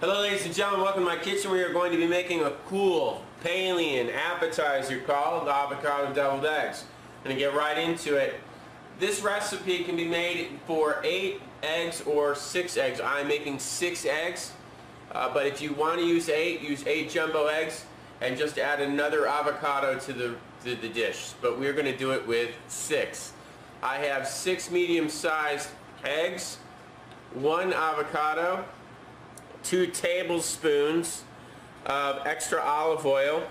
Hello ladies and gentlemen, welcome to my kitchen. We are going to be making a cool Paleo appetizer called avocado deviled eggs. I'm going to get right into it. This recipe can be made for 8 eggs or 6 eggs. I'm making 6 eggs, uh, but if you want to use 8, use 8 jumbo eggs and just add another avocado to the, to the dish. But we're going to do it with 6. I have 6 medium-sized eggs, 1 avocado, two tablespoons of extra olive oil,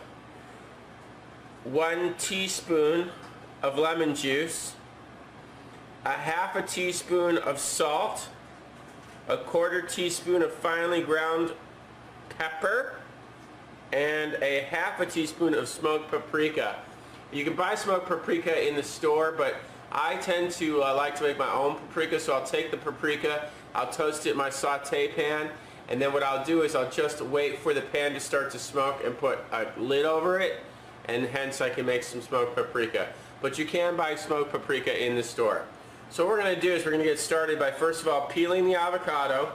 one teaspoon of lemon juice, a half a teaspoon of salt, a quarter teaspoon of finely ground pepper, and a half a teaspoon of smoked paprika. You can buy smoked paprika in the store, but I tend to uh, like to make my own paprika, so I'll take the paprika, I'll toast it in my saute pan, and then what I'll do is I'll just wait for the pan to start to smoke and put a lid over it and hence I can make some smoked paprika. But you can buy smoked paprika in the store. So what we're going to do is we're going to get started by first of all peeling the avocado,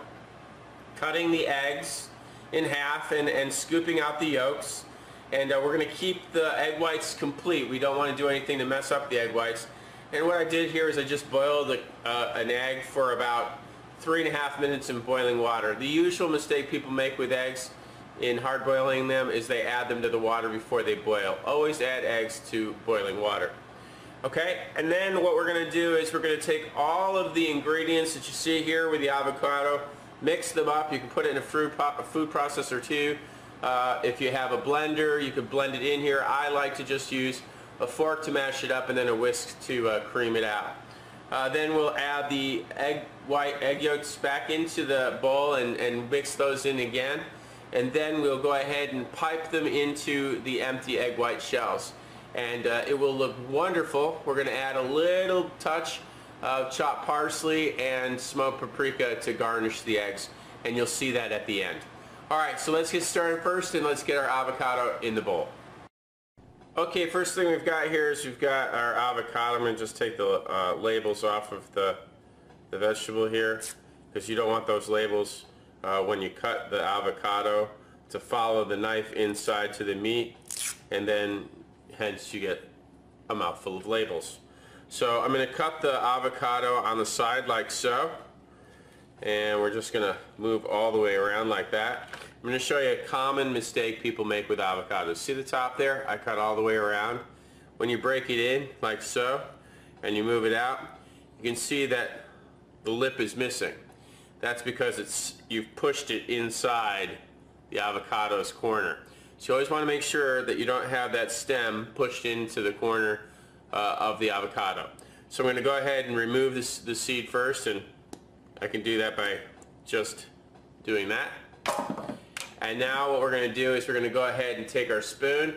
cutting the eggs in half and, and scooping out the yolks. And uh, we're going to keep the egg whites complete. We don't want to do anything to mess up the egg whites. And what I did here is I just boiled a, uh, an egg for about three and a half minutes in boiling water. The usual mistake people make with eggs in hard boiling them is they add them to the water before they boil. Always add eggs to boiling water. Okay, and then what we're going to do is we're going to take all of the ingredients that you see here with the avocado, mix them up. You can put it in a food, food processor too. Uh, if you have a blender, you could blend it in here. I like to just use a fork to mash it up and then a whisk to uh, cream it out. Uh, then we'll add the egg white egg yolks back into the bowl and, and mix those in again. And then we'll go ahead and pipe them into the empty egg white shells. And uh, it will look wonderful. We're going to add a little touch of chopped parsley and smoked paprika to garnish the eggs. And you'll see that at the end. Alright, so let's get started first and let's get our avocado in the bowl. Okay, first thing we've got here is we've got our avocado. I'm going to just take the uh, labels off of the, the vegetable here because you don't want those labels uh, when you cut the avocado to follow the knife inside to the meat and then hence you get a mouthful of labels. So I'm going to cut the avocado on the side like so and we're just going to move all the way around like that. I'm going to show you a common mistake people make with avocados. See the top there? I cut all the way around. When you break it in, like so, and you move it out, you can see that the lip is missing. That's because it's you've pushed it inside the avocado's corner. So you always want to make sure that you don't have that stem pushed into the corner uh, of the avocado. So I'm going to go ahead and remove this, the seed first, and I can do that by just doing that. And now what we're going to do is we're going to go ahead and take our spoon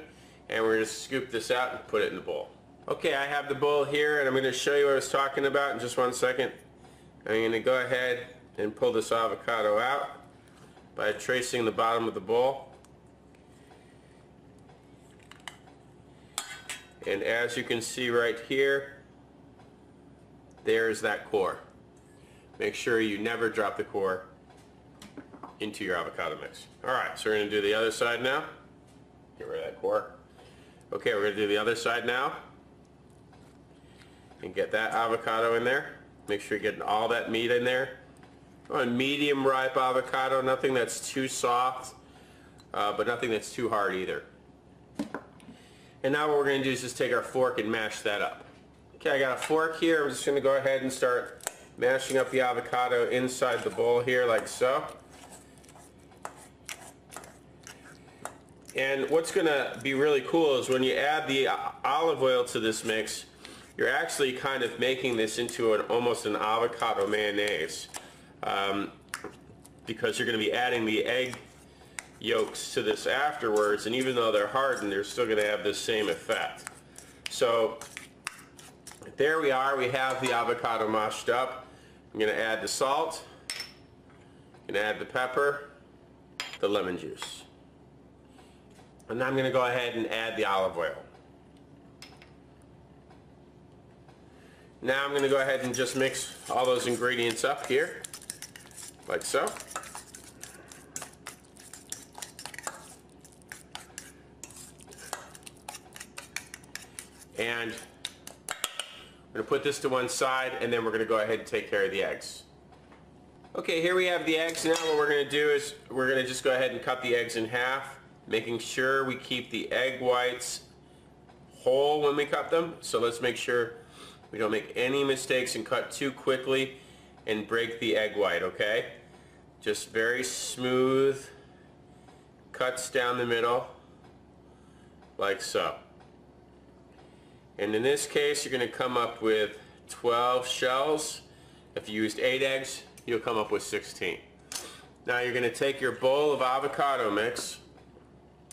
and we're going to scoop this out and put it in the bowl. Okay, I have the bowl here and I'm going to show you what I was talking about in just one second. I'm going to go ahead and pull this avocado out by tracing the bottom of the bowl. And as you can see right here, there's that core. Make sure you never drop the core into your avocado mix. Alright, so we're going to do the other side now. Get rid of that core. Okay, we're going to do the other side now. And get that avocado in there. Make sure you're getting all that meat in there. A medium ripe avocado, nothing that's too soft, uh, but nothing that's too hard either. And now what we're going to do is just take our fork and mash that up. Okay, I got a fork here. I'm just going to go ahead and start mashing up the avocado inside the bowl here like so. And what's going to be really cool is when you add the olive oil to this mix, you're actually kind of making this into an almost an avocado mayonnaise. Um, because you're going to be adding the egg yolks to this afterwards, and even though they're hardened, they're still going to have the same effect. So there we are. We have the avocado mashed up. I'm going to add the salt. I'm going to add the pepper, the lemon juice. And I'm going to go ahead and add the olive oil. Now I'm going to go ahead and just mix all those ingredients up here, like so. And we're going to put this to one side and then we're going to go ahead and take care of the eggs. Okay, here we have the eggs. Now what we're going to do is we're going to just go ahead and cut the eggs in half making sure we keep the egg whites whole when we cut them. So let's make sure we don't make any mistakes and cut too quickly and break the egg white, okay? Just very smooth cuts down the middle, like so. And in this case, you're going to come up with 12 shells. If you used 8 eggs, you'll come up with 16. Now you're going to take your bowl of avocado mix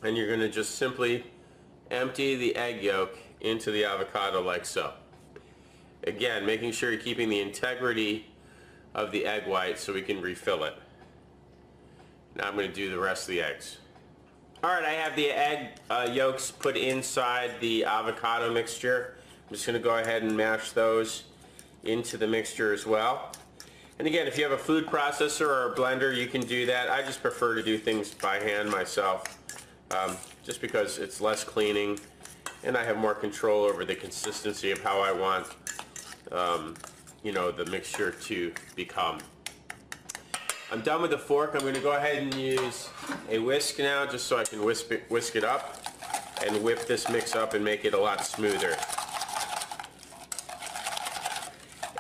and you're going to just simply empty the egg yolk into the avocado like so. Again, making sure you're keeping the integrity of the egg white so we can refill it. Now I'm going to do the rest of the eggs. Alright, I have the egg uh, yolks put inside the avocado mixture. I'm just going to go ahead and mash those into the mixture as well. And again, if you have a food processor or a blender, you can do that. I just prefer to do things by hand myself, um, just because it's less cleaning and I have more control over the consistency of how I want, um, you know, the mixture to become. I'm done with the fork. I'm going to go ahead and use a whisk now just so I can whisk it, whisk it up and whip this mix up and make it a lot smoother.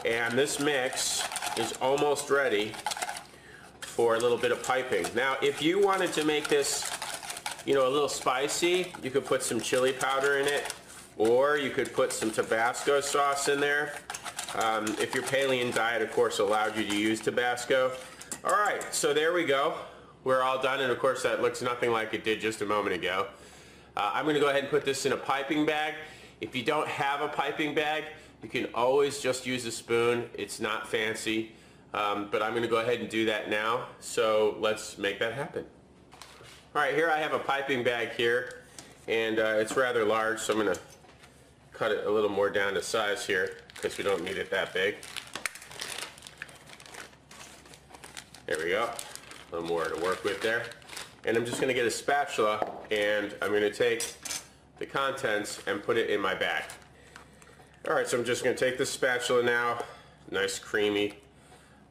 And this mix is almost ready for a little bit of piping. Now if you wanted to make this you know a little spicy you could put some chili powder in it or you could put some Tabasco sauce in there. Um, if your Paleo diet of course allowed you to use Tabasco all right, so there we go. We're all done, and of course that looks nothing like it did just a moment ago. Uh, I'm going to go ahead and put this in a piping bag. If you don't have a piping bag, you can always just use a spoon. It's not fancy, um, but I'm going to go ahead and do that now. So let's make that happen. All right, here I have a piping bag here, and uh, it's rather large, so I'm going to cut it a little more down to size here because we don't need it that big. There we go. A little more to work with there. And I'm just going to get a spatula and I'm going to take the contents and put it in my bag. Alright, so I'm just going to take this spatula now. Nice creamy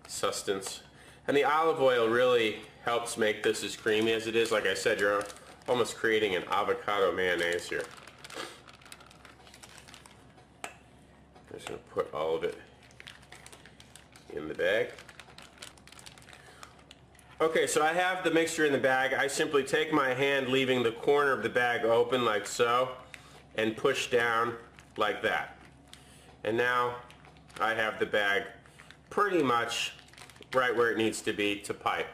substance. And the olive oil really helps make this as creamy as it is. Like I said, you're almost creating an avocado mayonnaise here. I'm just going to put all of it in the bag. Okay, so I have the mixture in the bag. I simply take my hand leaving the corner of the bag open like so and push down like that. And now I have the bag pretty much right where it needs to be to pipe.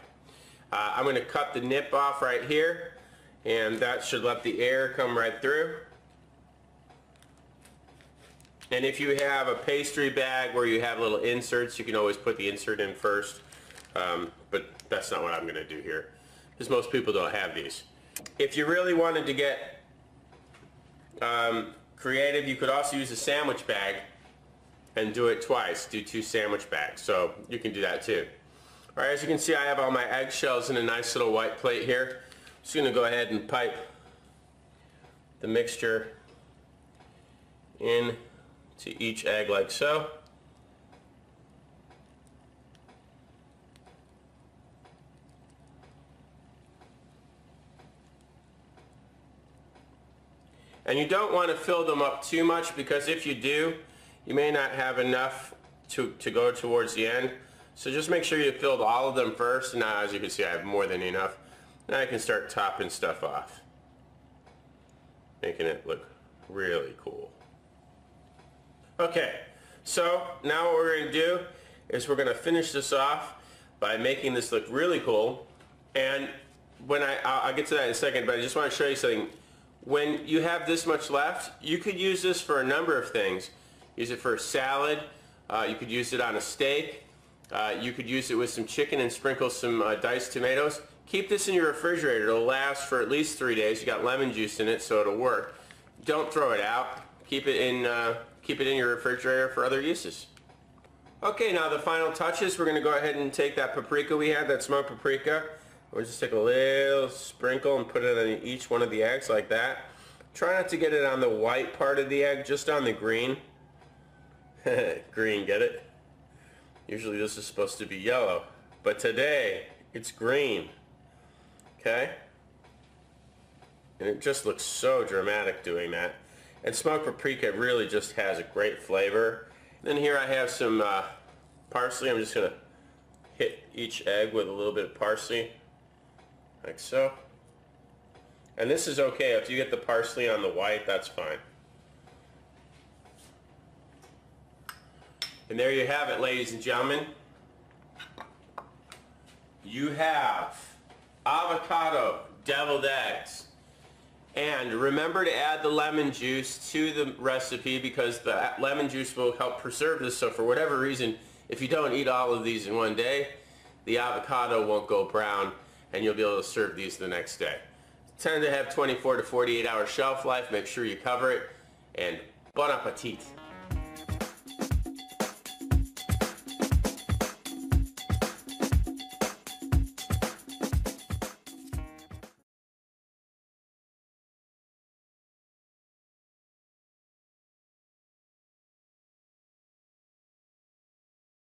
Uh, I'm going to cut the nip off right here and that should let the air come right through. And if you have a pastry bag where you have little inserts, you can always put the insert in first. Um, but that's not what I'm going to do here because most people don't have these. If you really wanted to get um, creative, you could also use a sandwich bag and do it twice. Do two sandwich bags. So you can do that too. Alright, as you can see I have all my eggshells in a nice little white plate here. Just going to go ahead and pipe the mixture in to each egg like so. And you don't want to fill them up too much because if you do, you may not have enough to, to go towards the end. So just make sure you filled all of them first. Now as you can see, I have more than enough. Now I can start topping stuff off. Making it look really cool. Okay, so now what we're going to do is we're going to finish this off by making this look really cool. And when I, I'll get to that in a second, but I just want to show you something when you have this much left, you could use this for a number of things. Use it for a salad. Uh, you could use it on a steak. Uh, you could use it with some chicken and sprinkle some uh, diced tomatoes. Keep this in your refrigerator. It'll last for at least three days. You got lemon juice in it, so it'll work. Don't throw it out. Keep it in, uh, keep it in your refrigerator for other uses. Okay, now the final touches. We're going to go ahead and take that paprika we had, that smoked paprika. We'll just take a little sprinkle and put it on each one of the eggs like that. Try not to get it on the white part of the egg, just on the green. green, get it? Usually this is supposed to be yellow, but today it's green. Okay? And it just looks so dramatic doing that. And smoked paprika really just has a great flavor. Then here I have some uh, parsley. I'm just going to hit each egg with a little bit of parsley, like so. And this is okay. If you get the parsley on the white, that's fine. And there you have it, ladies and gentlemen. You have avocado deviled eggs. And remember to add the lemon juice to the recipe because the lemon juice will help preserve this. So for whatever reason, if you don't eat all of these in one day, the avocado won't go brown and you'll be able to serve these the next day. Tend to have 24 to 48 hour shelf life. Make sure you cover it. And bon appetit.